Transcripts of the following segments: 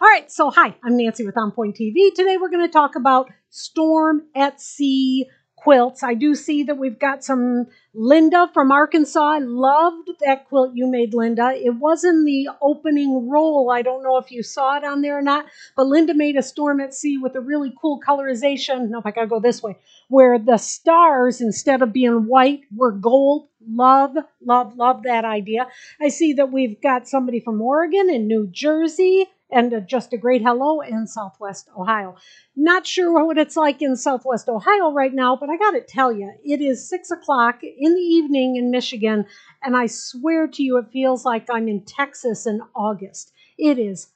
All right, so hi, I'm Nancy with On Point TV. Today we're going to talk about storm at sea quilts. I do see that we've got some Linda from Arkansas. I loved that quilt you made, Linda. It was in the opening roll. I don't know if you saw it on there or not, but Linda made a storm at sea with a really cool colorization. No, if I gotta go this way, where the stars, instead of being white, were gold. Love, love, love that idea. I see that we've got somebody from Oregon and New Jersey and just a great hello in Southwest Ohio. Not sure what it's like in Southwest Ohio right now, but I got to tell you, it is six o'clock in the evening in Michigan, and I swear to you, it feels like I'm in Texas in August. It is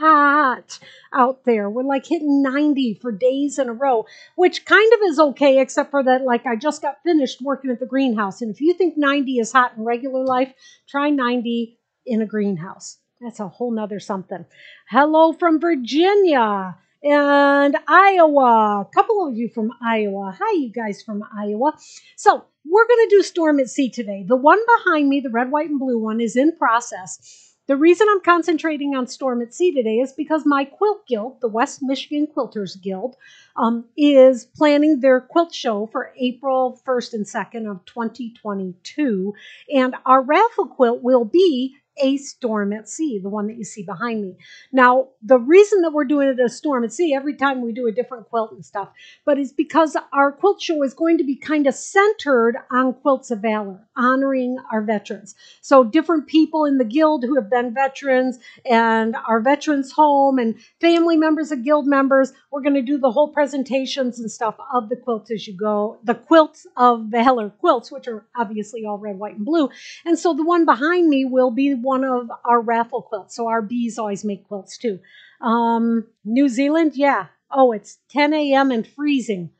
hot out there. We're like hitting 90 for days in a row, which kind of is okay, except for that, like, I just got finished working at the greenhouse. And if you think 90 is hot in regular life, try 90 in a greenhouse. That's a whole nother something. Hello from Virginia and Iowa. A couple of you from Iowa. Hi, you guys from Iowa. So, we're going to do Storm at Sea today. The one behind me, the red, white, and blue one, is in process. The reason I'm concentrating on Storm at Sea today is because my quilt guild, the West Michigan Quilters Guild, um, is planning their quilt show for April 1st and 2nd of 2022. And our raffle quilt will be a storm at sea, the one that you see behind me. Now, the reason that we're doing it a storm at sea every time we do a different quilt and stuff, but is because our quilt show is going to be kind of centered on quilts of valor, honoring our veterans. So different people in the guild who have been veterans and our veterans home and family members of guild members, we're going to do the whole presentations and stuff of the quilts as you go, the quilts of valor quilts, which are obviously all red, white, and blue. And so the one behind me will be one of our raffle quilts. So our bees always make quilts too. Um, New Zealand, yeah. Oh, it's 10 a.m. and freezing.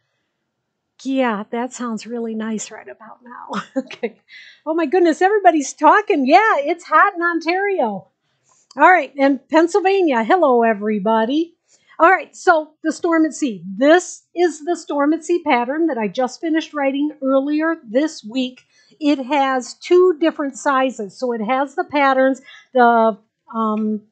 Yeah, that sounds really nice right about now. okay. Oh my goodness, everybody's talking. Yeah, it's hot in Ontario. All right, and Pennsylvania. Hello, everybody. All right, so the storm at sea. This is the storm at sea pattern that I just finished writing earlier this week it has two different sizes. So it has the patterns, the um,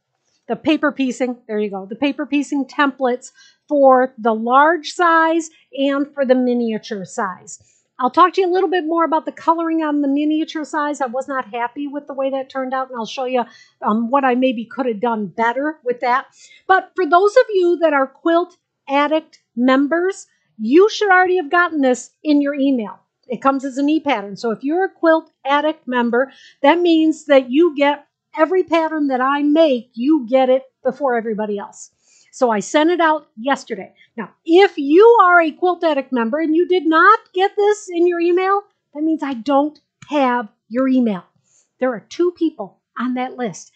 the paper piecing, there you go, the paper piecing templates for the large size and for the miniature size. I'll talk to you a little bit more about the coloring on the miniature size. I was not happy with the way that turned out, and I'll show you um, what I maybe could have done better with that. But for those of you that are Quilt Addict members, you should already have gotten this in your email. It comes as an e-pattern. So if you're a Quilt Addict member, that means that you get every pattern that I make, you get it before everybody else. So I sent it out yesterday. Now, if you are a Quilt Addict member and you did not get this in your email, that means I don't have your email. There are two people on that list.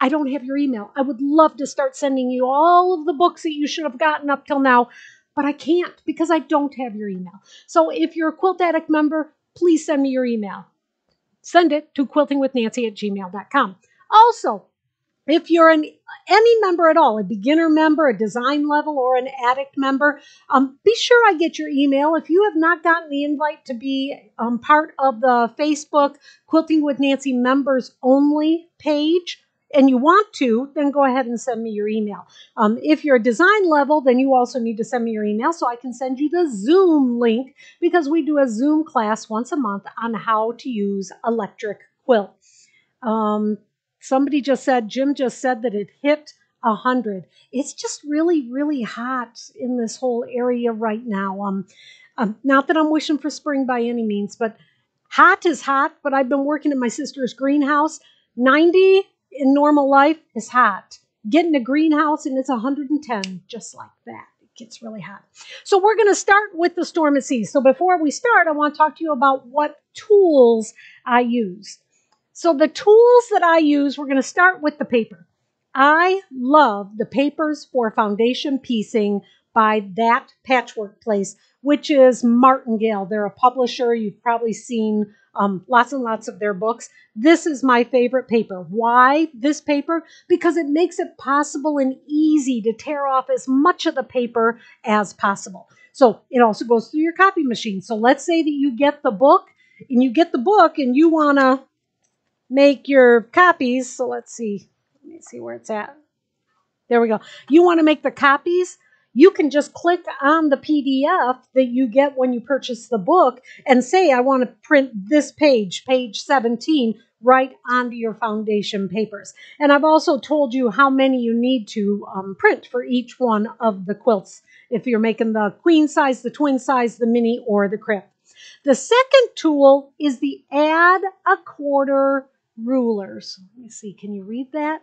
I don't have your email. I would love to start sending you all of the books that you should have gotten up till now but I can't because I don't have your email. So if you're a Quilt Addict member, please send me your email. Send it to quiltingwithnancy at gmail.com. Also, if you're an any member at all, a beginner member, a design level, or an addict member, um, be sure I get your email. If you have not gotten the invite to be um, part of the Facebook Quilting with Nancy members only page, and you want to, then go ahead and send me your email. Um, if you're a design level, then you also need to send me your email so I can send you the Zoom link because we do a Zoom class once a month on how to use electric quilt. Um, somebody just said, Jim just said that it hit 100. It's just really, really hot in this whole area right now. Um, um, not that I'm wishing for spring by any means, but hot is hot. But I've been working in my sister's greenhouse. 90 in normal life is hot. Get in a greenhouse and it's 110, just like that. It gets really hot. So we're going to start with the storm at sea. So before we start, I want to talk to you about what tools I use. So the tools that I use, we're going to start with the paper. I love the papers for foundation piecing by that patchwork place, which is Martingale. They're a publisher. You've probably seen um, lots and lots of their books. This is my favorite paper. Why this paper? Because it makes it possible and easy to tear off as much of the paper as possible. So it also goes through your copy machine. So let's say that you get the book and you get the book and you want to make your copies. So let's see. Let me see where it's at. There we go. You want to make the copies? You can just click on the PDF that you get when you purchase the book and say, I want to print this page, page 17, right onto your foundation papers. And I've also told you how many you need to um, print for each one of the quilts if you're making the queen size, the twin size, the mini, or the crib. The second tool is the add a quarter rulers. Let me see, can you read that?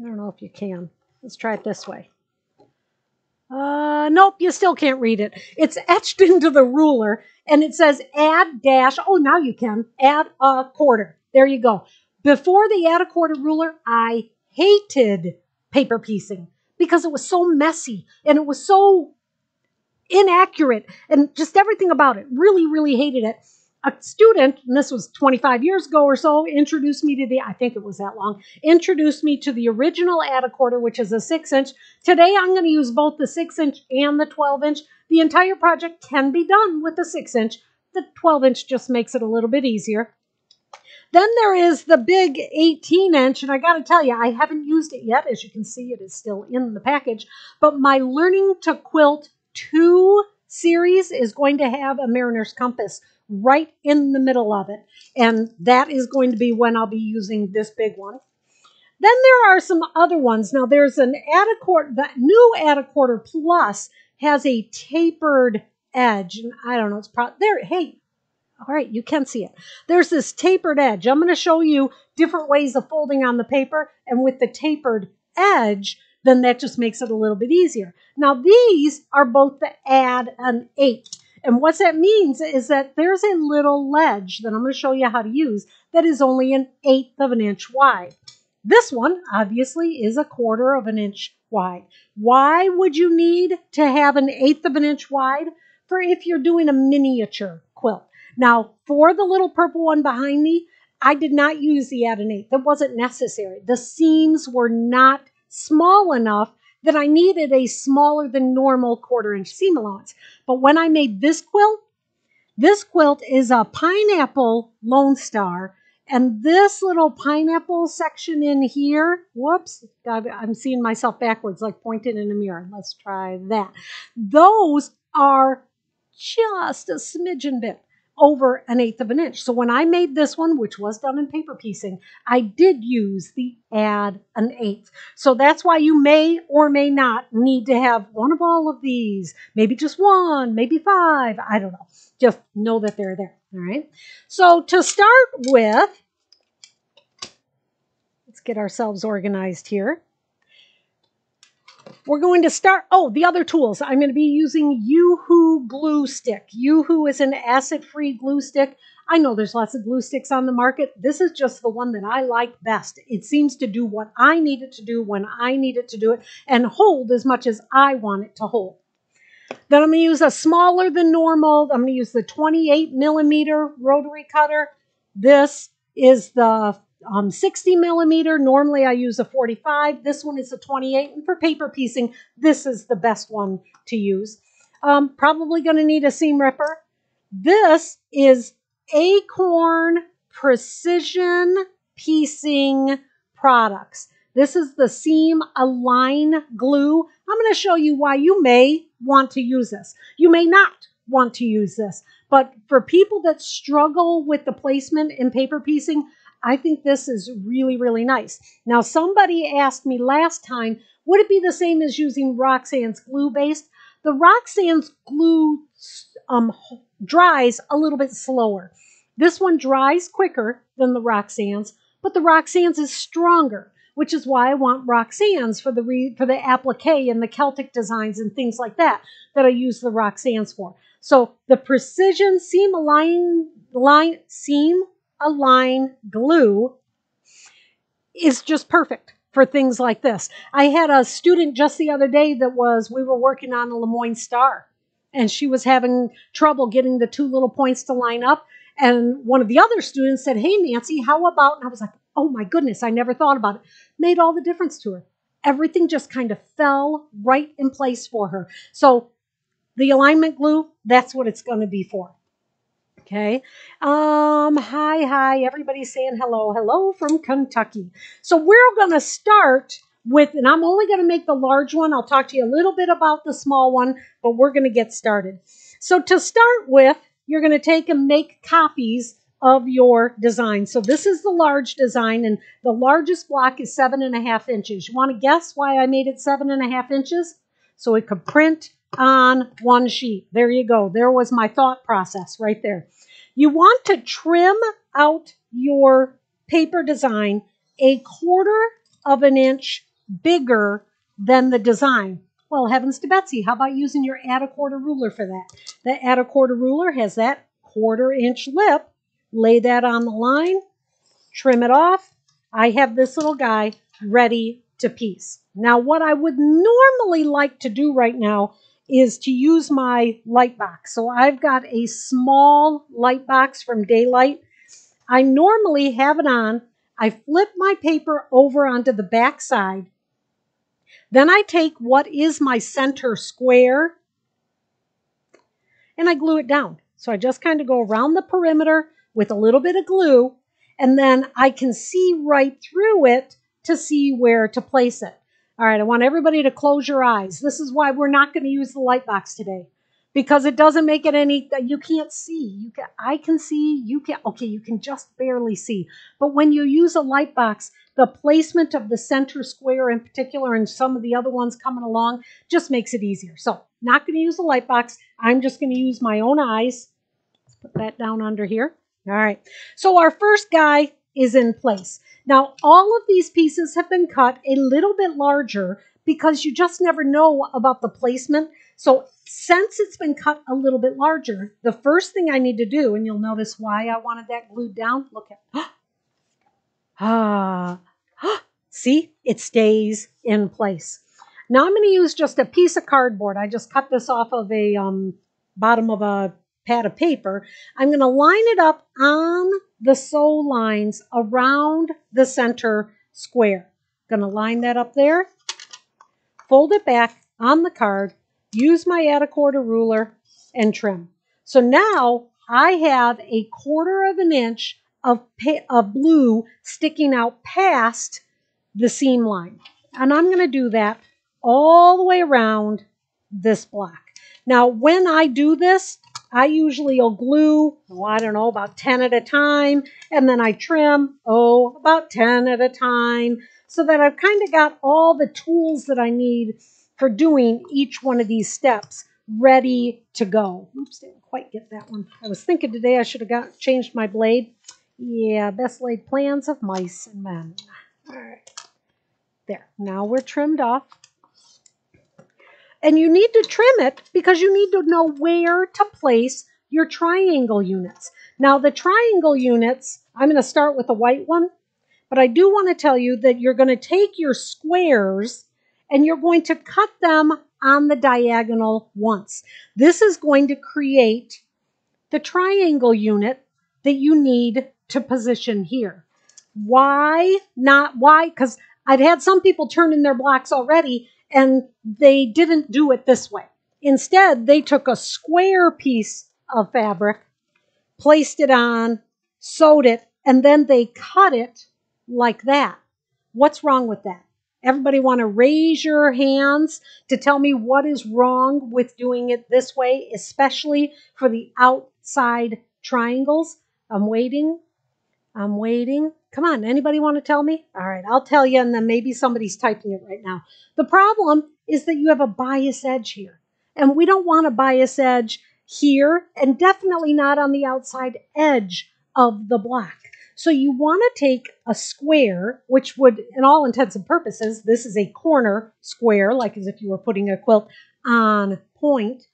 I don't know if you can. Let's try it this way. Uh, nope, you still can't read it. It's etched into the ruler and it says add dash. Oh, now you can add a quarter. There you go. Before the add a quarter ruler, I hated paper piecing because it was so messy and it was so inaccurate and just everything about it. Really, really hated it a student, and this was 25 years ago or so, introduced me to the, I think it was that long, introduced me to the original add a quarter, which is a six inch. Today I'm going to use both the six inch and the 12 inch. The entire project can be done with the six inch. The 12 inch just makes it a little bit easier. Then there is the big 18 inch, and I got to tell you, I haven't used it yet. As you can see, it is still in the package. But my Learning to Quilt 2 series is going to have a Mariner's Compass right in the middle of it. And that is going to be when I'll be using this big one. Then there are some other ones. Now there's an add a quarter, the new add a quarter plus has a tapered edge. And I don't know, it's probably there. Hey, all right, you can see it. There's this tapered edge. I'm going to show you different ways of folding on the paper. And with the tapered edge, then that just makes it a little bit easier. Now these are both the add an eighth. And what that means is that there's a little ledge that I'm going to show you how to use that is only an eighth of an inch wide. This one obviously is a quarter of an inch wide. Why would you need to have an eighth of an inch wide? For if you're doing a miniature quilt. Now, for the little purple one behind me, I did not use the add an eighth. That wasn't necessary. The seams were not small enough that I needed a smaller than normal quarter inch seam allowance. But when I made this quilt, this quilt is a pineapple Lone Star. And this little pineapple section in here, whoops, I'm seeing myself backwards, like pointed in a mirror. Let's try that. Those are just a smidgen bit over an eighth of an inch. So when I made this one, which was done in paper piecing, I did use the add an eighth. So that's why you may or may not need to have one of all of these, maybe just one, maybe five, I don't know. Just know that they're there, all right? So to start with, let's get ourselves organized here. We're going to start, oh, the other tools. I'm going to be using UHU glue stick. UHU is an acid-free glue stick. I know there's lots of glue sticks on the market. This is just the one that I like best. It seems to do what I need it to do when I need it to do it and hold as much as I want it to hold. Then I'm going to use a smaller than normal. I'm going to use the 28 millimeter rotary cutter. This is the um, 60 millimeter. Normally I use a 45. This one is a 28. And for paper piecing, this is the best one to use. Um, probably going to need a seam ripper. This is Acorn Precision Piecing Products. This is the Seam Align Glue. I'm going to show you why you may want to use this. You may not want to use this, but for people that struggle with the placement in paper piecing, I think this is really, really nice. Now, somebody asked me last time, would it be the same as using Roxanne's glue based? The Roxanne's glue um, dries a little bit slower. This one dries quicker than the Roxanne's, but the Roxanne's is stronger, which is why I want Roxanne's for the re, for the applique and the Celtic designs and things like that that I use the Roxanne's for. So the precision seam align line seam align glue is just perfect for things like this. I had a student just the other day that was, we were working on a Lemoyne Star and she was having trouble getting the two little points to line up. And one of the other students said, Hey, Nancy, how about? And I was like, Oh my goodness, I never thought about it. Made all the difference to her. Everything just kind of fell right in place for her. So the alignment glue, that's what it's going to be for. Okay. Um, hi, hi. Everybody's saying hello, hello from Kentucky. So we're going to start with, and I'm only going to make the large one. I'll talk to you a little bit about the small one, but we're going to get started. So to start with, you're going to take and make copies of your design. So this is the large design, and the largest block is seven and a half inches. You want to guess why I made it seven and a half inches? So it could print on one sheet. There you go. There was my thought process right there. You want to trim out your paper design a quarter of an inch bigger than the design. Well, heavens to Betsy, how about using your add a quarter ruler for that? The add a quarter ruler has that quarter inch lip. Lay that on the line, trim it off. I have this little guy ready to piece. Now, what I would normally like to do right now is to use my light box. So I've got a small light box from Daylight. I normally have it on. I flip my paper over onto the back side. Then I take what is my center square and I glue it down. So I just kind of go around the perimeter with a little bit of glue and then I can see right through it to see where to place it. All right, I want everybody to close your eyes. This is why we're not going to use the light box today because it doesn't make it any you can't see. You can I can see, you can okay, you can just barely see. But when you use a light box, the placement of the center square in particular and some of the other ones coming along just makes it easier. So, not going to use the light box. I'm just going to use my own eyes. Let's put that down under here. All right. So our first guy is in place. Now, all of these pieces have been cut a little bit larger because you just never know about the placement. So since it's been cut a little bit larger, the first thing I need to do, and you'll notice why I wanted that glued down, look at, ah, see, it stays in place. Now I'm going to use just a piece of cardboard. I just cut this off of a um, bottom of a pad of paper, I'm going to line it up on the sew lines around the center square. Going to line that up there, fold it back on the card, use my add a quarter ruler, and trim. So now I have a quarter of an inch of, of blue sticking out past the seam line. And I'm going to do that all the way around this block. Now, when I do this, I usually will glue, oh, I don't know, about 10 at a time, and then I trim, oh, about 10 at a time, so that I've kind of got all the tools that I need for doing each one of these steps ready to go. Oops, didn't quite get that one. I was thinking today I should have got changed my blade. Yeah, best laid plans of mice and men. All right. There. Now we're trimmed off. And you need to trim it because you need to know where to place your triangle units. Now the triangle units, I'm going to start with the white one, but I do want to tell you that you're going to take your squares and you're going to cut them on the diagonal once. This is going to create the triangle unit that you need to position here. Why not? Why? Because I've had some people turn in their blocks already and they didn't do it this way. Instead, they took a square piece of fabric, placed it on, sewed it, and then they cut it like that. What's wrong with that? Everybody want to raise your hands to tell me what is wrong with doing it this way, especially for the outside triangles. I'm waiting. I'm waiting. Come on, anybody want to tell me? All right, I'll tell you, and then maybe somebody's typing it right now. The problem is that you have a bias edge here, and we don't want a bias edge here, and definitely not on the outside edge of the block. So you want to take a square, which would, in all intents and purposes, this is a corner square, like as if you were putting a quilt on point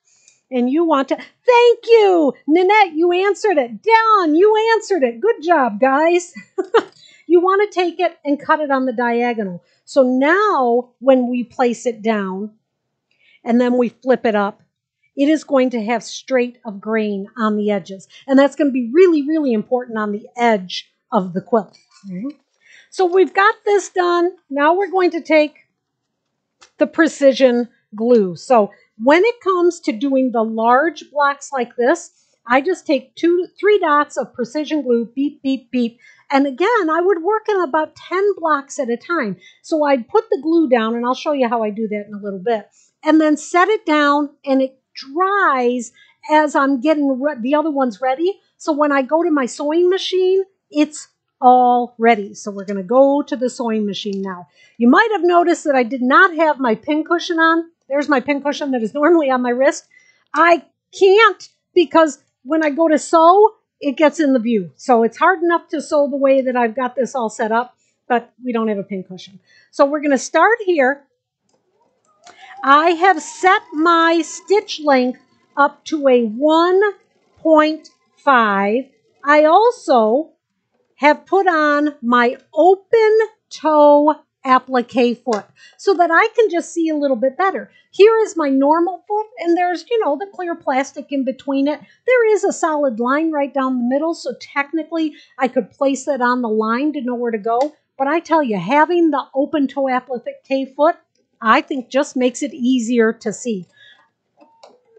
and you want to thank you nanette you answered it Don, you answered it good job guys. You want to take it and cut it on the diagonal. So now when we place it down and then we flip it up it is going to have straight of grain on the edges. And that's going to be really really important on the edge of the quilt. So we've got this done. Now we're going to take the precision glue. So when it comes to doing the large blocks like this, I just take two, three dots of precision glue, beep, beep, beep, And again, I would work on about 10 blocks at a time. So I'd put the glue down, and I'll show you how I do that in a little bit, and then set it down, and it dries as I'm getting the other ones ready. So when I go to my sewing machine, it's all ready. So we're going to go to the sewing machine now. You might have noticed that I did not have my pin cushion on. There's my pin cushion that is normally on my wrist. I can't because when I go to sew, it gets in the view. So it's hard enough to sew the way that I've got this all set up, but we don't have a pin cushion. So we're going to start here. I have set my stitch length up to a 1.5. I also have put on my open toe applique foot so that I can just see a little bit better. Here is my normal foot and there's, you know, the clear plastic in between it. There is a solid line right down the middle, so technically I could place it on the line to know where to go. But I tell you, having the open toe applique foot, I think just makes it easier to see.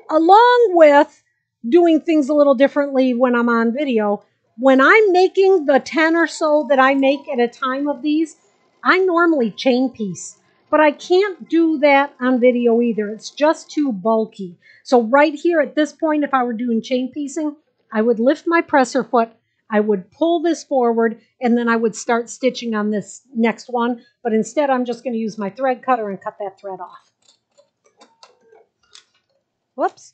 Along with doing things a little differently when I'm on video, when I'm making the 10 or so that I make at a time of these, I normally chain piece, but I can't do that on video either. It's just too bulky. So right here at this point, if I were doing chain piecing, I would lift my presser foot, I would pull this forward, and then I would start stitching on this next one. But instead, I'm just going to use my thread cutter and cut that thread off. Whoops.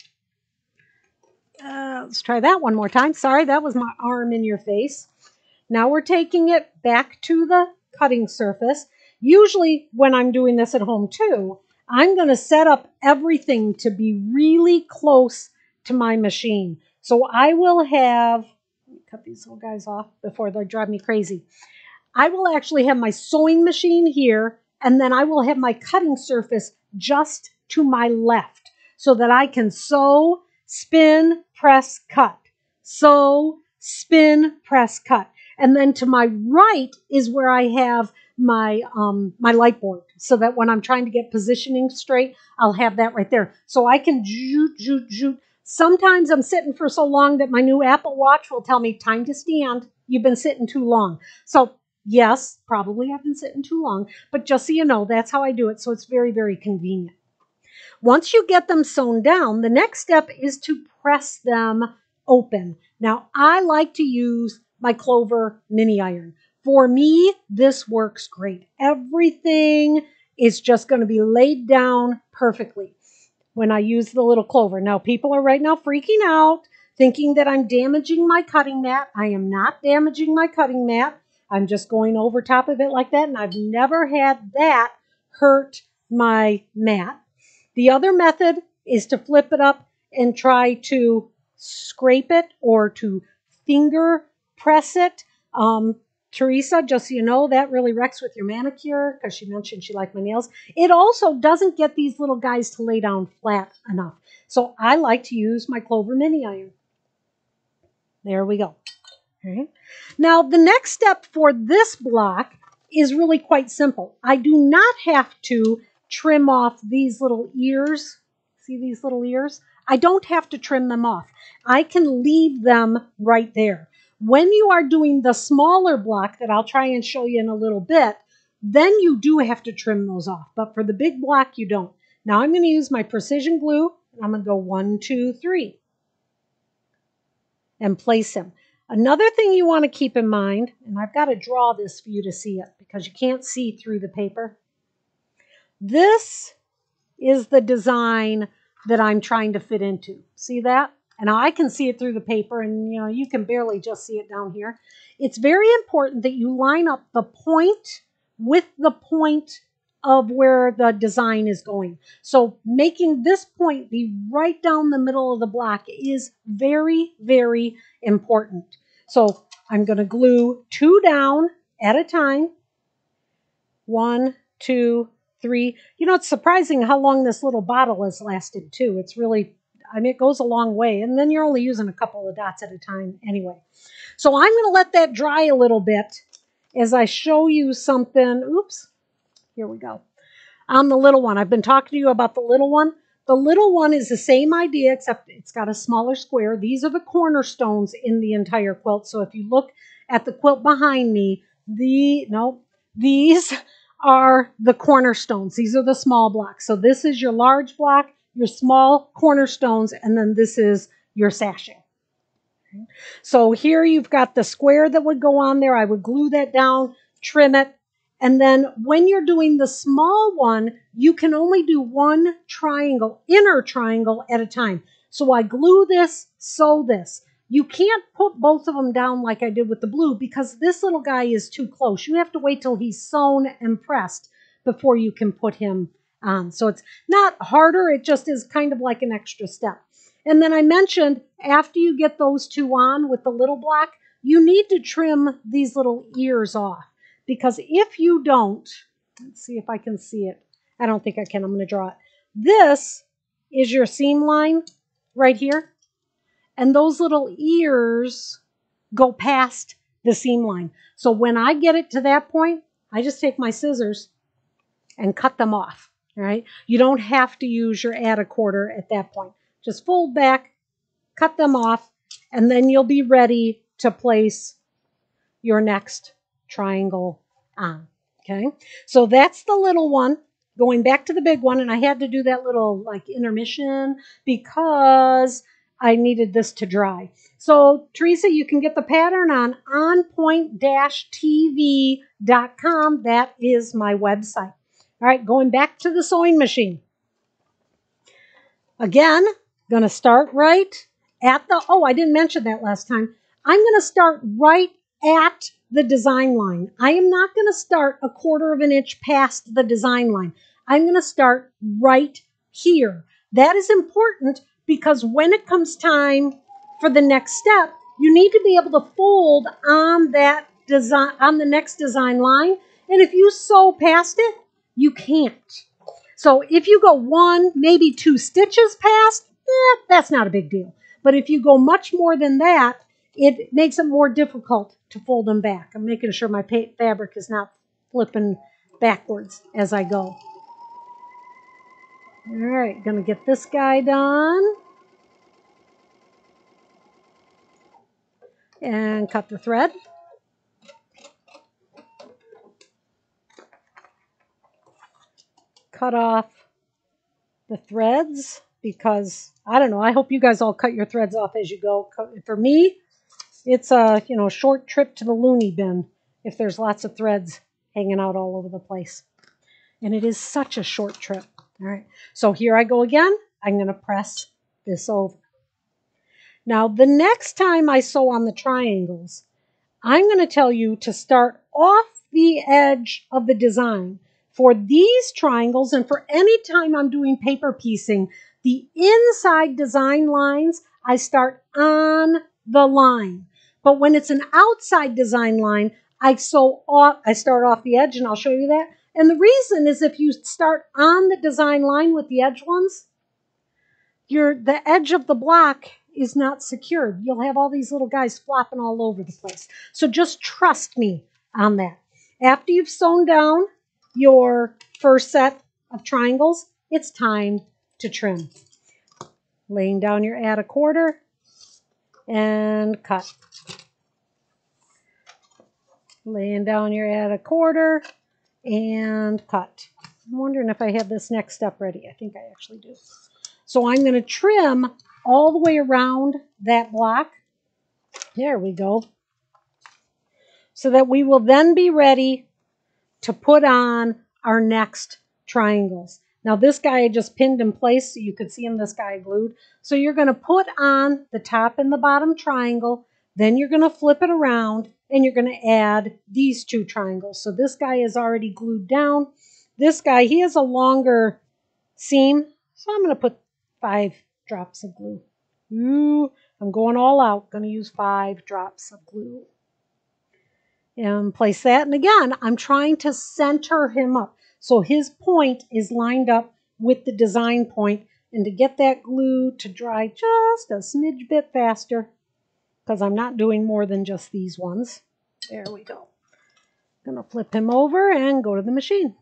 Uh, let's try that one more time. Sorry, that was my arm in your face. Now we're taking it back to the cutting surface. Usually when I'm doing this at home too, I'm going to set up everything to be really close to my machine. So I will have, cut these little guys off before they drive me crazy. I will actually have my sewing machine here, and then I will have my cutting surface just to my left so that I can sew, spin, press, cut. Sew, spin, press, cut. And then to my right is where I have my um, my light board so that when I'm trying to get positioning straight, I'll have that right there. So I can joot, joot, joot. Sometimes I'm sitting for so long that my new Apple Watch will tell me time to stand. You've been sitting too long. So yes, probably I've been sitting too long, but just so you know, that's how I do it. So it's very, very convenient. Once you get them sewn down, the next step is to press them open. Now, I like to use my Clover mini iron. For me, this works great. Everything is just going to be laid down perfectly when I use the little Clover. Now, people are right now freaking out, thinking that I'm damaging my cutting mat. I am not damaging my cutting mat. I'm just going over top of it like that, and I've never had that hurt my mat. The other method is to flip it up and try to scrape it or to finger press it. Um, Teresa, just so you know, that really wrecks with your manicure because she mentioned she liked my nails. It also doesn't get these little guys to lay down flat enough. So I like to use my Clover Mini Iron. There we go. Okay. Now, the next step for this block is really quite simple. I do not have to trim off these little ears. See these little ears? I don't have to trim them off. I can leave them right there. When you are doing the smaller block that I'll try and show you in a little bit, then you do have to trim those off. But for the big block, you don't. Now I'm going to use my precision glue. And I'm going to go one, two, three, and place them. Another thing you want to keep in mind, and I've got to draw this for you to see it because you can't see through the paper. This is the design that I'm trying to fit into. See that? And I can see it through the paper, and you know, you can barely just see it down here. It's very important that you line up the point with the point of where the design is going. So making this point be right down the middle of the block is very, very important. So I'm going to glue two down at a time. One, two, three. You know, it's surprising how long this little bottle has lasted too. It's really I mean, it goes a long way. And then you're only using a couple of dots at a time anyway. So I'm going to let that dry a little bit as I show you something. Oops, here we go. On the little one, I've been talking to you about the little one. The little one is the same idea, except it's got a smaller square. These are the cornerstones in the entire quilt. So if you look at the quilt behind me, the, no, these are the cornerstones. These are the small blocks. So this is your large block, your small cornerstones, and then this is your sashing. So here you've got the square that would go on there. I would glue that down, trim it, and then when you're doing the small one, you can only do one triangle, inner triangle at a time. So I glue this, sew this. You can't put both of them down like I did with the blue because this little guy is too close. You have to wait till he's sewn and pressed before you can put him on. So it's not harder, it just is kind of like an extra step. And then I mentioned after you get those two on with the little block, you need to trim these little ears off because if you don't, let's see if I can see it. I don't think I can. I'm going to draw it. This is your seam line right here. And those little ears go past the seam line. So when I get it to that point, I just take my scissors and cut them off. Right. You don't have to use your add a quarter at that point. Just fold back, cut them off, and then you'll be ready to place your next triangle on. Okay. So that's the little one going back to the big one. And I had to do that little like intermission because I needed this to dry. So, Teresa, you can get the pattern on onpoint-tv.com. That is my website. All right, going back to the sewing machine. Again, going to start right at the, oh, I didn't mention that last time. I'm going to start right at the design line. I am not going to start a quarter of an inch past the design line. I'm going to start right here. That is important because when it comes time for the next step, you need to be able to fold on that design on the next design line. And if you sew past it, you can't. So if you go one, maybe two stitches past, eh, that's not a big deal. But if you go much more than that, it makes it more difficult to fold them back. I'm making sure my fabric is not flipping backwards as I go. All right, gonna get this guy done. And cut the thread. Cut off the threads because I don't know. I hope you guys all cut your threads off as you go. For me, it's a you know short trip to the loony bin if there's lots of threads hanging out all over the place. And it is such a short trip. All right, so here I go again. I'm going to press this over. Now, the next time I sew on the triangles, I'm going to tell you to start off the edge of the design. For these triangles and for any time I'm doing paper piecing, the inside design lines, I start on the line. But when it's an outside design line, I sew off, I start off the edge and I'll show you that. And the reason is if you start on the design line with the edge ones, your the edge of the block is not secured. You'll have all these little guys flopping all over the place. So just trust me on that. After you've sewn down your first set of triangles, it's time to trim. Laying down your add a quarter and cut. Laying down your add a quarter and cut. I'm wondering if I have this next step ready. I think I actually do. So I'm going to trim all the way around that block. There we go. So that we will then be ready to put on our next triangles. Now this guy I just pinned in place so you could see him, this guy glued. So you're going to put on the top and the bottom triangle, then you're going to flip it around and you're going to add these two triangles. So this guy is already glued down. This guy, he has a longer seam, so I'm going to put five drops of glue. Ooh, I'm going all out. Going to use five drops of glue. And place that. And again, I'm trying to center him up. So his point is lined up with the design point. And to get that glue to dry just a smidge bit faster, because I'm not doing more than just these ones. There we go. Going to flip him over and go to the machine.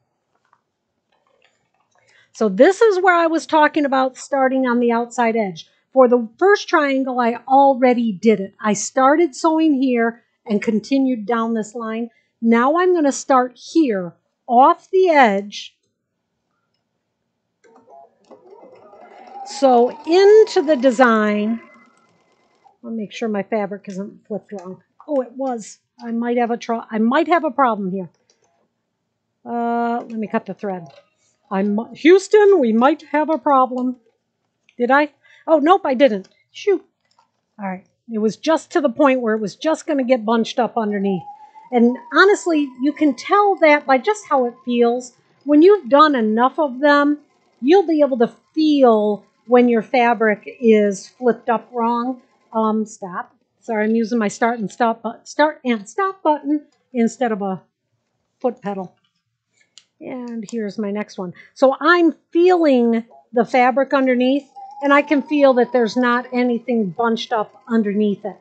So this is where I was talking about starting on the outside edge. For the first triangle, I already did it. I started sewing here and continued down this line. Now I'm going to start here off the edge. So into the design, I'll make sure my fabric isn't flipped wrong. Oh, it was. I might have a tr- I might have a problem here. Uh, let me cut the thread. I'm Houston. We might have a problem. Did I? Oh, nope, I didn't. Shoot. All right. It was just to the point where it was just going to get bunched up underneath. And honestly, you can tell that by just how it feels. When you've done enough of them, you'll be able to feel when your fabric is flipped up wrong. Um, stop. Sorry, I'm using my start and stop start and stop button instead of a foot pedal. And here's my next one. So I'm feeling the fabric underneath, and I can feel that there's not anything bunched up underneath it.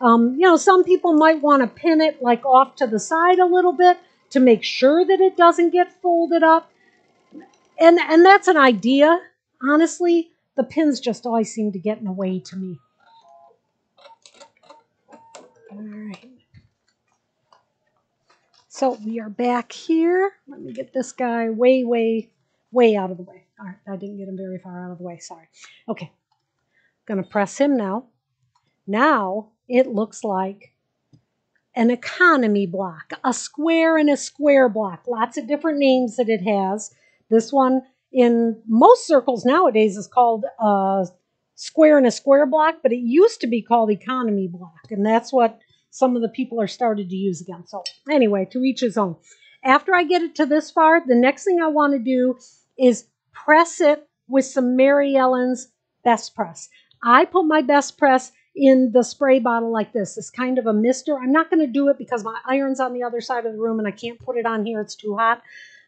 Um, you know, some people might want to pin it like off to the side a little bit to make sure that it doesn't get folded up. And, and that's an idea. Honestly, the pins just always seem to get in the way to me. All right. So we are back here. Let me get this guy way, way, way out of the way. All right, I didn't get him very far out of the way. Sorry. Okay. Going to press him now. Now it looks like an economy block, a square and a square block. Lots of different names that it has. This one in most circles nowadays is called a square and a square block, but it used to be called economy block, and that's what some of the people are started to use again. So anyway, to each his own. After I get it to this far, the next thing I want to do is press it with some Mary Ellen's Best Press. I put my Best Press in the spray bottle like this. It's kind of a mister. I'm not going to do it because my iron's on the other side of the room and I can't put it on here. It's too hot.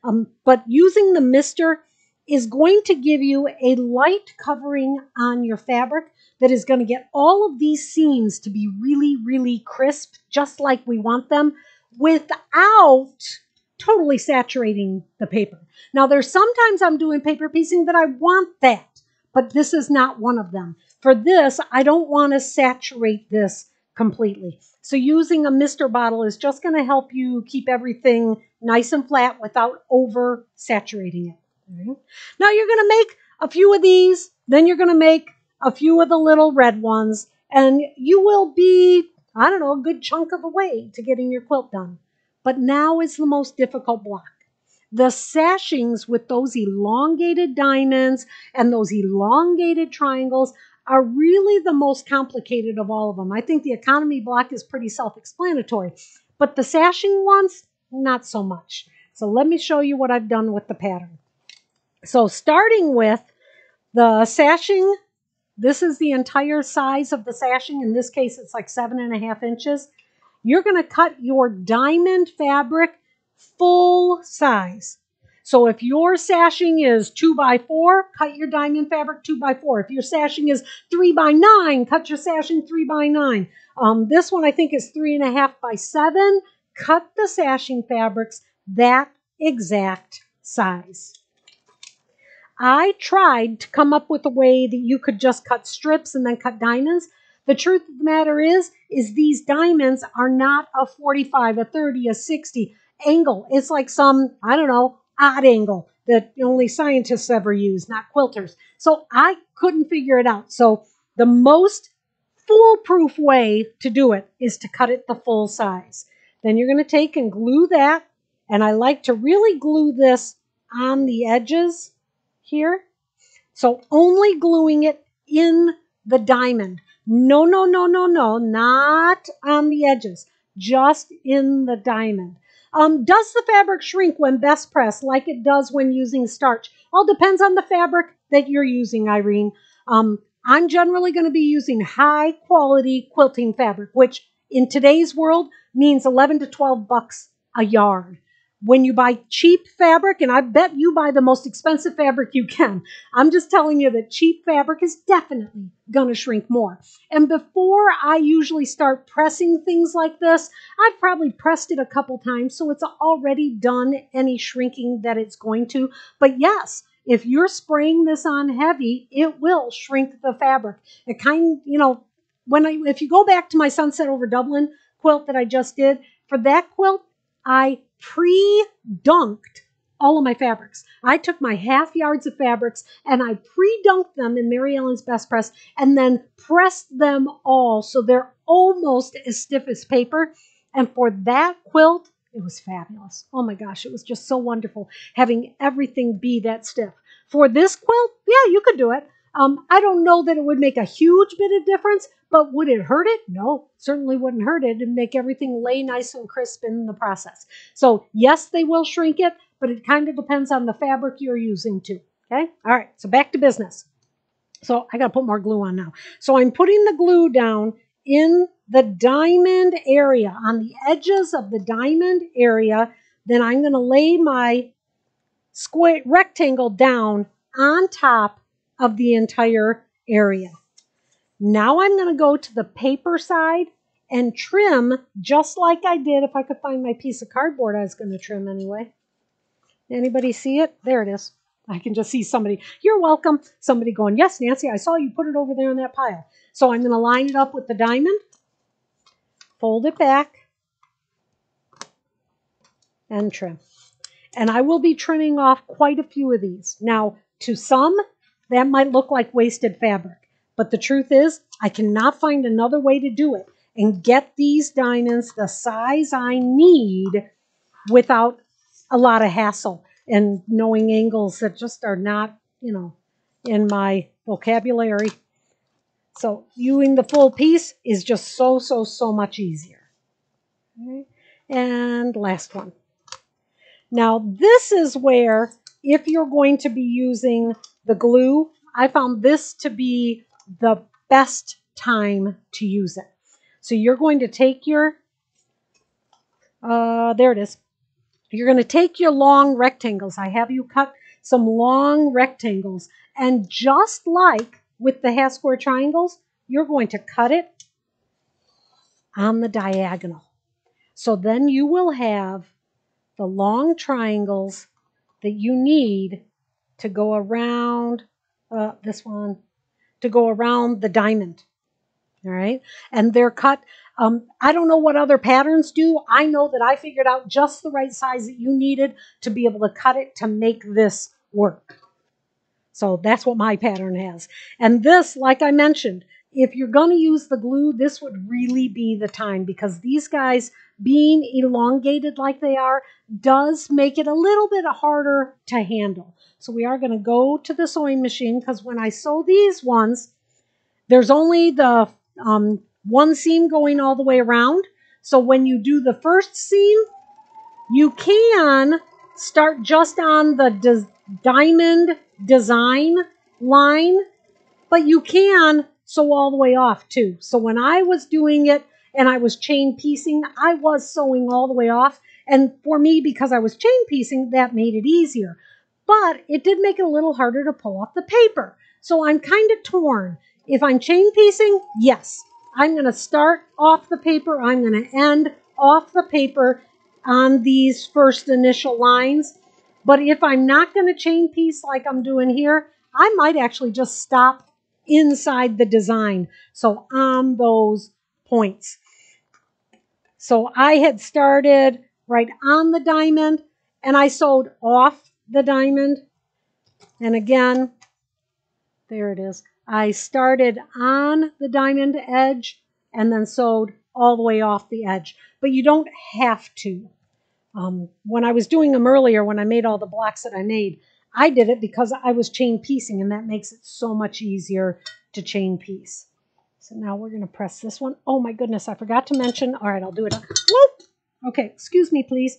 Um, but using the mister is going to give you a light covering on your fabric that is going to get all of these seams to be really, really crisp, just like we want them, without totally saturating the paper. Now, there's sometimes I'm doing paper piecing that I want that, but this is not one of them. For this, I don't want to saturate this completely. So using a mister bottle is just going to help you keep everything nice and flat without over saturating it. Right? Now you're going to make a few of these, then you're going to make a few of the little red ones, and you will be, I don't know, a good chunk of the way to getting your quilt done. But now is the most difficult block. The sashings with those elongated diamonds and those elongated triangles are really the most complicated of all of them. I think the economy block is pretty self-explanatory, but the sashing ones, not so much. So let me show you what I've done with the pattern. So starting with the sashing this is the entire size of the sashing. In this case, it's like seven and a half inches. You're going to cut your diamond fabric full size. So if your sashing is two by four, cut your diamond fabric two by four. If your sashing is three by nine, cut your sashing three by nine. Um, this one I think is three and a half by seven. Cut the sashing fabrics that exact size. I tried to come up with a way that you could just cut strips and then cut diamonds. The truth of the matter is, is these diamonds are not a 45, a 30, a 60 angle. It's like some, I don't know, odd angle that only scientists ever use, not quilters. So I couldn't figure it out. So the most foolproof way to do it is to cut it the full size. Then you're going to take and glue that. And I like to really glue this on the edges here. So only gluing it in the diamond. No, no, no, no, no, not on the edges, just in the diamond. Um, does the fabric shrink when best pressed like it does when using starch? All depends on the fabric that you're using, Irene. Um, I'm generally going to be using high quality quilting fabric, which in today's world means 11 to 12 bucks a yard when you buy cheap fabric, and I bet you buy the most expensive fabric you can, I'm just telling you that cheap fabric is definitely going to shrink more. And before I usually start pressing things like this, I've probably pressed it a couple times, so it's already done any shrinking that it's going to. But yes, if you're spraying this on heavy, it will shrink the fabric. It kind, you know, when I, if you go back to my Sunset over Dublin quilt that I just did, for that quilt, I pre-dunked all of my fabrics. I took my half yards of fabrics and I pre-dunked them in Mary Ellen's Best Press and then pressed them all so they're almost as stiff as paper. And for that quilt, it was fabulous. Oh my gosh, it was just so wonderful having everything be that stiff. For this quilt, yeah, you could do it. Um, I don't know that it would make a huge bit of difference, but would it hurt it? No, certainly wouldn't hurt it and make everything lay nice and crisp in the process. So yes, they will shrink it, but it kind of depends on the fabric you're using too. Okay. All right. So back to business. So I got to put more glue on now. So I'm putting the glue down in the diamond area, on the edges of the diamond area. Then I'm going to lay my square rectangle down on top of the entire area. Now I'm going to go to the paper side and trim just like I did if I could find my piece of cardboard I was going to trim anyway. Anybody see it? There it is. I can just see somebody, you're welcome. Somebody going, yes, Nancy, I saw you put it over there in that pile. So I'm going to line it up with the diamond, fold it back, and trim. And I will be trimming off quite a few of these. Now, to some, that might look like wasted fabric. But the truth is, I cannot find another way to do it and get these diamonds the size I need without a lot of hassle and knowing angles that just are not, you know, in my vocabulary. So viewing the full piece is just so, so, so much easier. Okay. And last one. Now this is where, if you're going to be using the glue, I found this to be the best time to use it. So you're going to take your, uh, there it is, you're going to take your long rectangles. I have you cut some long rectangles. And just like with the half square triangles, you're going to cut it on the diagonal. So then you will have the long triangles that you need to go around uh, this one, to go around the diamond. All right. And they're cut um, I don't know what other patterns do. I know that I figured out just the right size that you needed to be able to cut it to make this work. So that's what my pattern has. And this, like I mentioned, if you're going to use the glue, this would really be the time because these guys being elongated like they are does make it a little bit harder to handle. So we are going to go to the sewing machine because when I sew these ones, there's only the um, one seam going all the way around. So when you do the first seam, you can start just on the des diamond design line, but you can sew all the way off too. So when I was doing it and I was chain piecing, I was sewing all the way off. And for me, because I was chain piecing, that made it easier. But it did make it a little harder to pull off the paper. So I'm kind of torn. If I'm chain piecing, yes, I'm going to start off the paper. I'm going to end off the paper on these first initial lines. But if I'm not going to chain piece like I'm doing here, I might actually just stop inside the design. So on those points. So I had started right on the diamond and I sewed off the diamond. And again, there it is. I started on the diamond edge and then sewed all the way off the edge. But you don't have to. Um, when I was doing them earlier, when I made all the blocks that I made, I did it because I was chain piecing, and that makes it so much easier to chain piece. So now we're going to press this one. Oh my goodness, I forgot to mention. All right, I'll do it. Whoop! Okay, excuse me, please.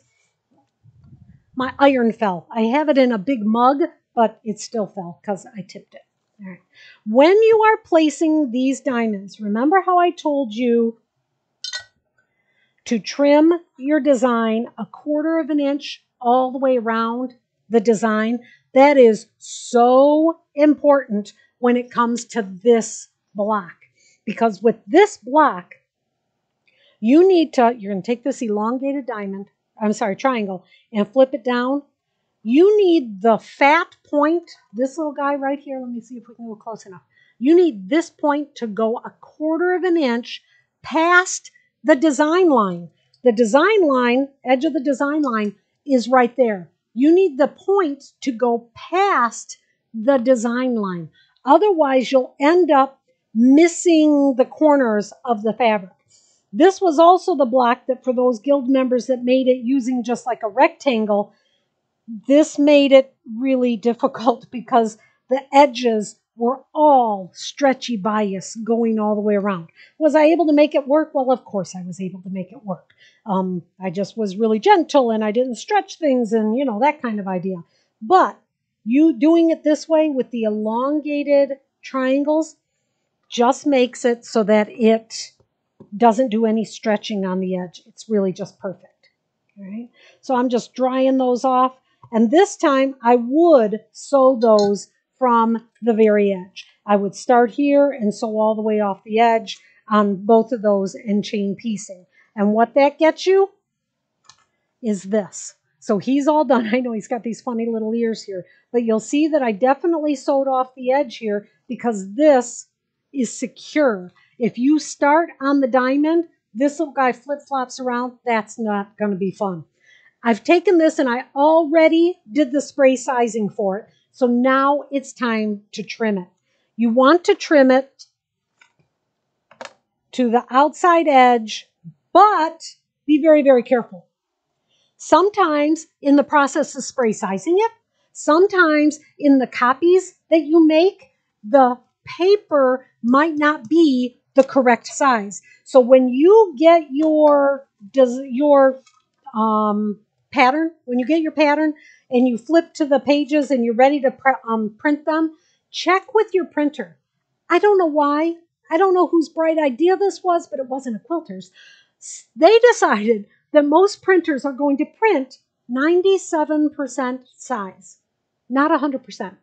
My iron fell. I have it in a big mug, but it still fell because I tipped it. All right. When you are placing these diamonds, remember how I told you to trim your design a quarter of an inch all the way around the design? That is so important when it comes to this block. Because with this block, you need to, you're going to take this elongated diamond, I'm sorry, triangle, and flip it down you need the fat point, this little guy right here. Let me see if we can go close enough. You need this point to go a quarter of an inch past the design line. The design line, edge of the design line, is right there. You need the point to go past the design line. Otherwise, you'll end up missing the corners of the fabric. This was also the block that for those guild members that made it using just like a rectangle, this made it really difficult because the edges were all stretchy bias going all the way around. Was I able to make it work? Well, of course I was able to make it work. Um, I just was really gentle and I didn't stretch things and, you know, that kind of idea. But you doing it this way with the elongated triangles just makes it so that it doesn't do any stretching on the edge. It's really just perfect. All right. So I'm just drying those off. And this time I would sew those from the very edge. I would start here and sew all the way off the edge on both of those and chain piecing. And what that gets you is this. So he's all done. I know he's got these funny little ears here, but you'll see that I definitely sewed off the edge here because this is secure. If you start on the diamond, this little guy flip-flops around, that's not going to be fun. I've taken this and I already did the spray sizing for it. So now it's time to trim it. You want to trim it to the outside edge, but be very, very careful. Sometimes in the process of spray sizing it, sometimes in the copies that you make, the paper might not be the correct size. So when you get your does your um, pattern, when you get your pattern and you flip to the pages and you're ready to um, print them, check with your printer. I don't know why. I don't know whose bright idea this was, but it wasn't a quilter's. They decided that most printers are going to print 97% size, not 100%.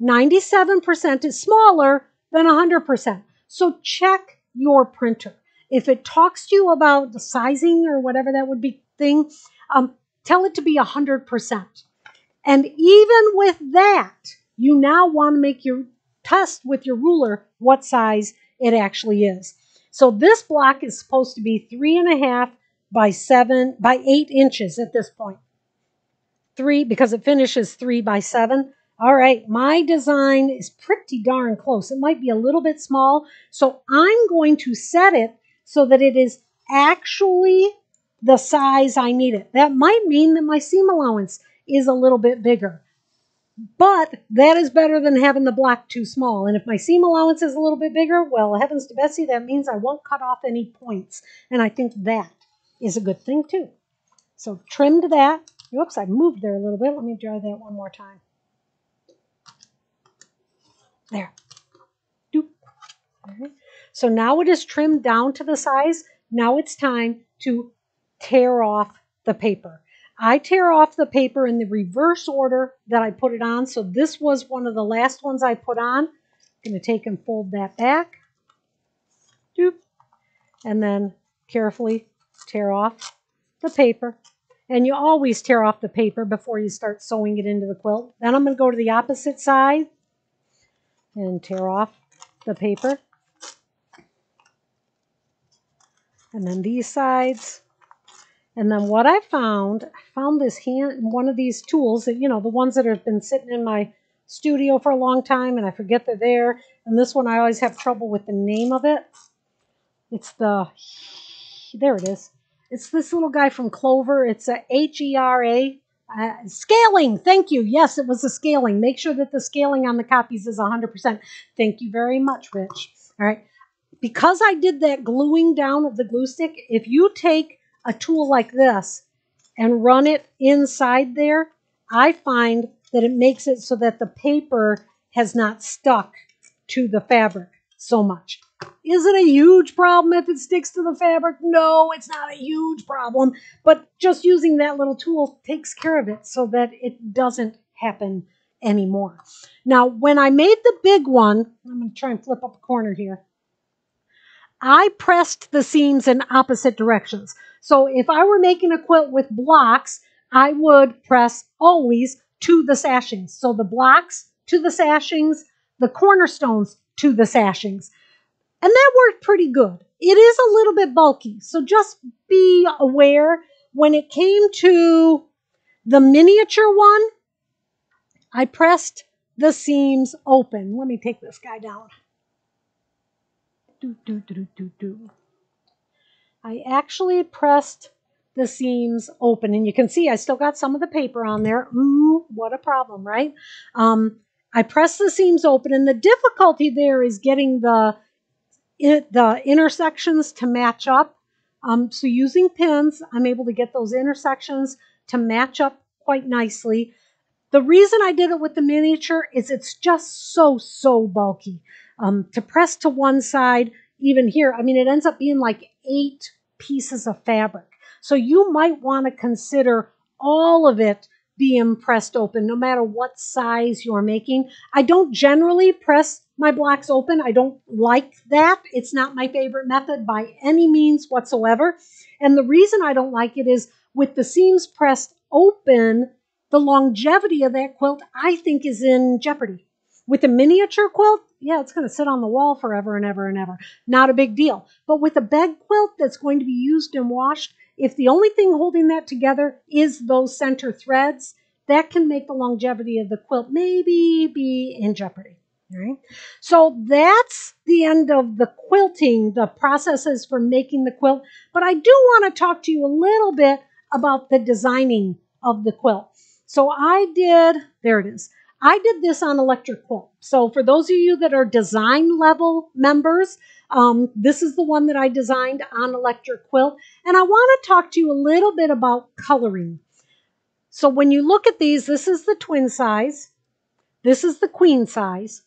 97% is smaller than 100%. So check your printer. If it talks to you about the sizing or whatever that would be thing, um, tell it to be 100%. And even with that, you now want to make your test with your ruler what size it actually is. So this block is supposed to be three and a half by seven by eight inches at this point. Three, because it finishes three by seven. All right, my design is pretty darn close. It might be a little bit small, so I'm going to set it so that it is actually the size I need it. That might mean that my seam allowance is a little bit bigger. But that is better than having the block too small. And if my seam allowance is a little bit bigger, well, heavens to Betsy, that means I won't cut off any points. And I think that is a good thing too. So trimmed that. Oops, I moved there a little bit. Let me dry that one more time. There. Doop. So now it is trimmed down to the size. Now it's time to tear off the paper. I tear off the paper in the reverse order that I put it on. So this was one of the last ones I put on. I'm going to take and fold that back. Doop. And then carefully tear off the paper. And you always tear off the paper before you start sewing it into the quilt. Then I'm going to go to the opposite side and tear off the paper. And then these sides. And then what I found, I found this hand, one of these tools that, you know, the ones that have been sitting in my studio for a long time and I forget they're there. And this one, I always have trouble with the name of it. It's the, there it is. It's this little guy from Clover. It's a H-E-R-A uh, scaling, thank you. Yes, it was a scaling. Make sure that the scaling on the copies is 100%. Thank you very much, Rich. All right. Because I did that gluing down of the glue stick, if you take a tool like this and run it inside there, I find that it makes it so that the paper has not stuck to the fabric so much. Is it a huge problem if it sticks to the fabric? No, it's not a huge problem. But just using that little tool takes care of it so that it doesn't happen anymore. Now, when I made the big one, I'm going to try and flip up a corner here. I pressed the seams in opposite directions. So if I were making a quilt with blocks, I would press always to the sashings. So the blocks to the sashings, the cornerstones to the sashings. And that worked pretty good. It is a little bit bulky, so just be aware when it came to the miniature one, I pressed the seams open. Let me take this guy down. Do, do, do, do, do. I actually pressed the seams open and you can see I still got some of the paper on there. Ooh, what a problem, right? Um, I pressed the seams open and the difficulty there is getting the it, the intersections to match up. Um, so using pins, I'm able to get those intersections to match up quite nicely. The reason I did it with the miniature is it's just so, so bulky. Um, to press to one side, even here, I mean, it ends up being like eight pieces of fabric. So you might want to consider all of it being pressed open, no matter what size you're making. I don't generally press my blocks open. I don't like that. It's not my favorite method by any means whatsoever. And the reason I don't like it is with the seams pressed open, the longevity of that quilt, I think, is in jeopardy. With a miniature quilt, yeah, it's going to sit on the wall forever and ever and ever. Not a big deal. But with a bed quilt that's going to be used and washed, if the only thing holding that together is those center threads, that can make the longevity of the quilt maybe be in jeopardy. Right? So that's the end of the quilting, the processes for making the quilt. But I do want to talk to you a little bit about the designing of the quilt. So I did, there it is. I did this on electric quilt. So for those of you that are design level members, um, this is the one that I designed on electric quilt. And I want to talk to you a little bit about coloring. So when you look at these, this is the twin size. This is the queen size.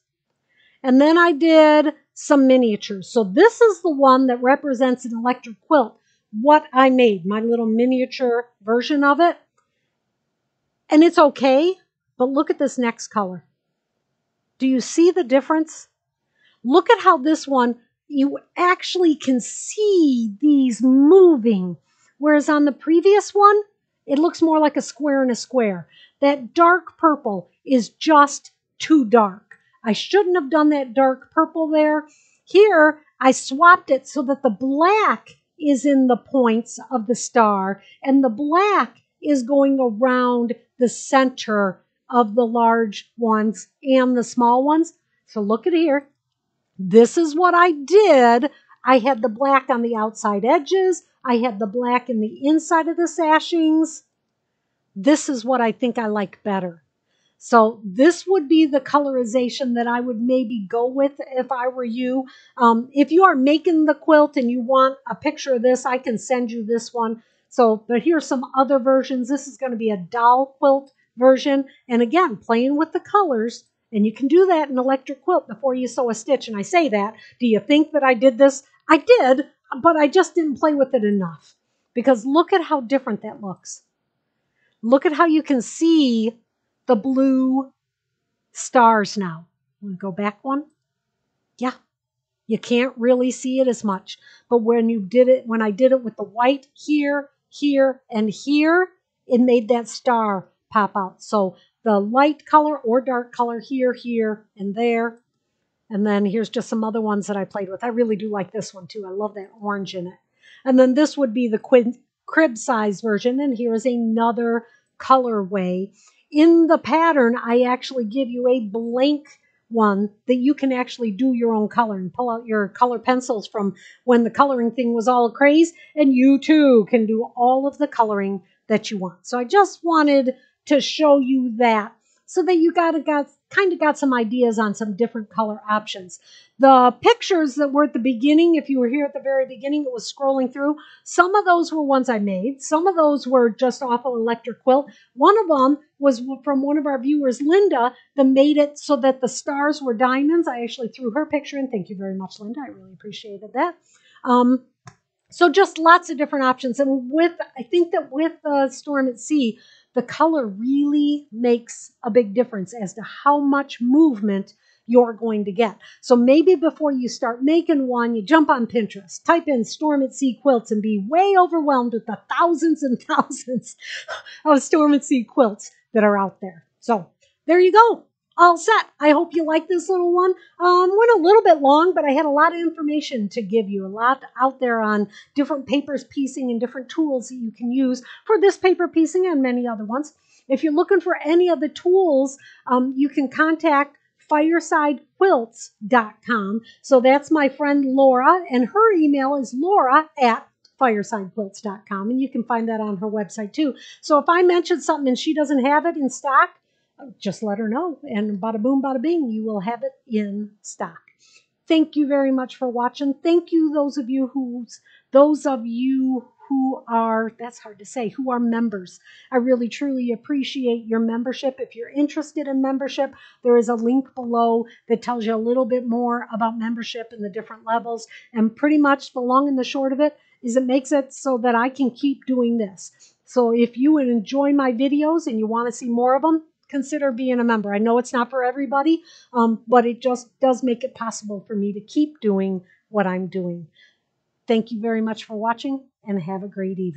And then I did some miniatures. So this is the one that represents an electric quilt. What I made, my little miniature version of it. And it's okay, but look at this next color. Do you see the difference? Look at how this one, you actually can see these moving. Whereas on the previous one, it looks more like a square and a square. That dark purple is just too dark. I shouldn't have done that dark purple there. Here, I swapped it so that the black is in the points of the star and the black is going around the center of the large ones and the small ones. So look at here. This is what I did. I had the black on the outside edges. I had the black in the inside of the sashings. This is what I think I like better. So this would be the colorization that I would maybe go with if I were you. Um, if you are making the quilt and you want a picture of this, I can send you this one. So, but here's some other versions. This is going to be a doll quilt version. And again, playing with the colors. And you can do that in electric quilt before you sew a stitch. And I say that. Do you think that I did this? I did, but I just didn't play with it enough. Because look at how different that looks. Look at how you can see the blue stars now. We go back one. Yeah, you can't really see it as much. But when you did it, when I did it with the white here, here, and here, it made that star pop out. So the light color or dark color here, here, and there. And then here's just some other ones that I played with. I really do like this one too. I love that orange in it. And then this would be the crib size version. And here is another colorway in the pattern, I actually give you a blank one that you can actually do your own color and pull out your color pencils from when the coloring thing was all a craze, and you too can do all of the coloring that you want. So I just wanted to show you that so that you got, got kind of got some ideas on some different color options. The pictures that were at the beginning, if you were here at the very beginning, it was scrolling through. Some of those were ones I made. Some of those were just off of electric quilt. One of them was from one of our viewers, Linda, that made it so that the stars were diamonds. I actually threw her picture in. Thank you very much, Linda. I really appreciated that. Um, so just lots of different options. And with, I think that with the Storm at Sea, the color really makes a big difference as to how much movement you're going to get. So maybe before you start making one, you jump on Pinterest, type in Storm at Sea quilts and be way overwhelmed with the thousands and thousands of Storm at Sea quilts that are out there. So there you go. All set. I hope you like this little one. Um, went a little bit long, but I had a lot of information to give you, a lot out there on different papers piecing and different tools that you can use for this paper piecing and many other ones. If you're looking for any of the tools, um, you can contact firesidequilts.com. So that's my friend Laura, and her email is laura at firesidequilts.com, and you can find that on her website too. So if I mention something and she doesn't have it in stock, just let her know, and bada boom, bada bing, you will have it in stock. Thank you very much for watching. Thank you, those of you who, those of you who are that's hard to say who are members i really truly appreciate your membership if you're interested in membership there is a link below that tells you a little bit more about membership and the different levels and pretty much the long and the short of it is it makes it so that i can keep doing this so if you enjoy my videos and you want to see more of them consider being a member i know it's not for everybody um, but it just does make it possible for me to keep doing what i'm doing Thank you very much for watching and have a great evening.